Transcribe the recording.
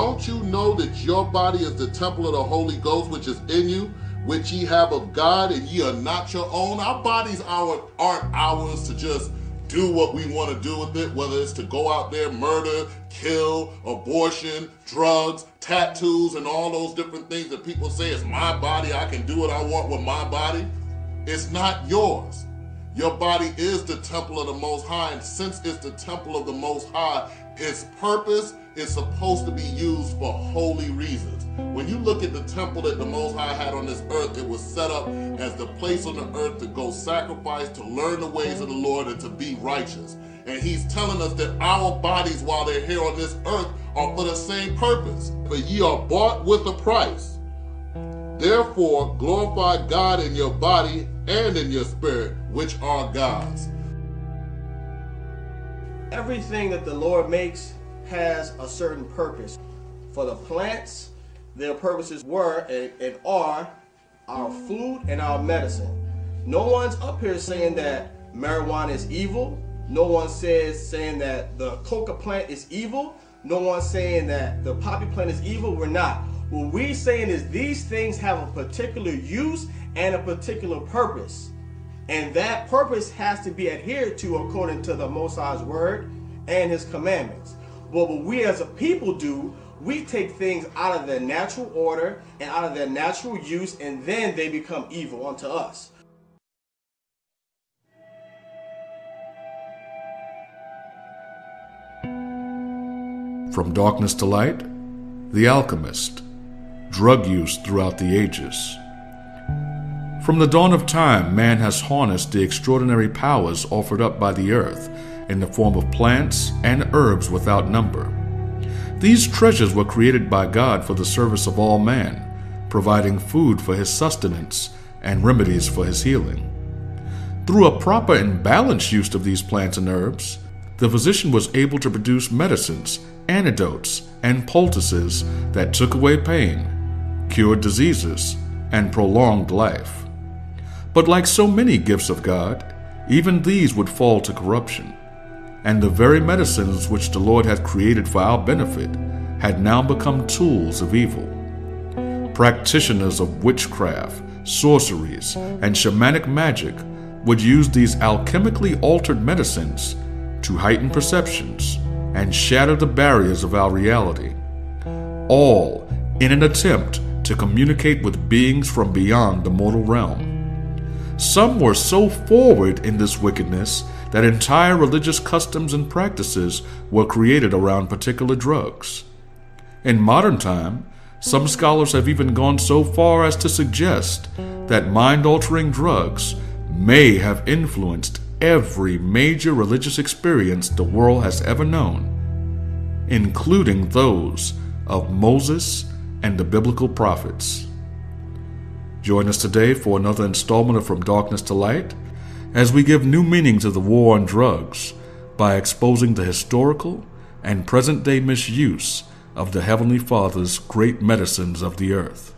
don't you know that your body is the temple of the Holy Ghost, which is in you, which ye have of God, and ye are not your own? Our bodies aren't ours to just do what we want to do with it, whether it's to go out there, murder, kill, abortion, drugs, tattoos, and all those different things that people say it's my body, I can do what I want with my body. It's not yours. Your body is the temple of the Most High, and since it's the temple of the Most High, its purpose is supposed to be used for holy reasons. When you look at the temple that the Most High had on this earth, it was set up as the place on the earth to go sacrifice, to learn the ways of the Lord, and to be righteous. And He's telling us that our bodies, while they're here on this earth, are for the same purpose. But ye are bought with a price. Therefore, glorify God in your body and in your spirit, which are God's. Everything that the Lord makes has a certain purpose. For the plants, their purposes were and, and are our food and our medicine. No one's up here saying that marijuana is evil. No one says saying that the coca plant is evil. No one's saying that the poppy plant is evil. We're not. What we're saying is these things have a particular use and a particular purpose. And that purpose has to be adhered to according to the Most High's word and his commandments. But what we as a people do, we take things out of their natural order and out of their natural use, and then they become evil unto us. From Darkness to Light, The Alchemist, Drug Use Throughout the Ages. From the dawn of time, man has harnessed the extraordinary powers offered up by the earth in the form of plants and herbs without number. These treasures were created by God for the service of all man, providing food for his sustenance and remedies for his healing. Through a proper and balanced use of these plants and herbs, the physician was able to produce medicines, antidotes, and poultices that took away pain, cured diseases, and prolonged life. But like so many gifts of God, even these would fall to corruption. And the very medicines which the Lord had created for our benefit had now become tools of evil. Practitioners of witchcraft, sorceries, and shamanic magic would use these alchemically altered medicines to heighten perceptions and shatter the barriers of our reality, all in an attempt to communicate with beings from beyond the mortal realm. Some were so forward in this wickedness that entire religious customs and practices were created around particular drugs. In modern time, some scholars have even gone so far as to suggest that mind altering drugs may have influenced every major religious experience the world has ever known, including those of Moses and the biblical prophets. Join us today for another installment of From Darkness to Light as we give new meaning to the war on drugs by exposing the historical and present day misuse of the Heavenly Father's great medicines of the earth.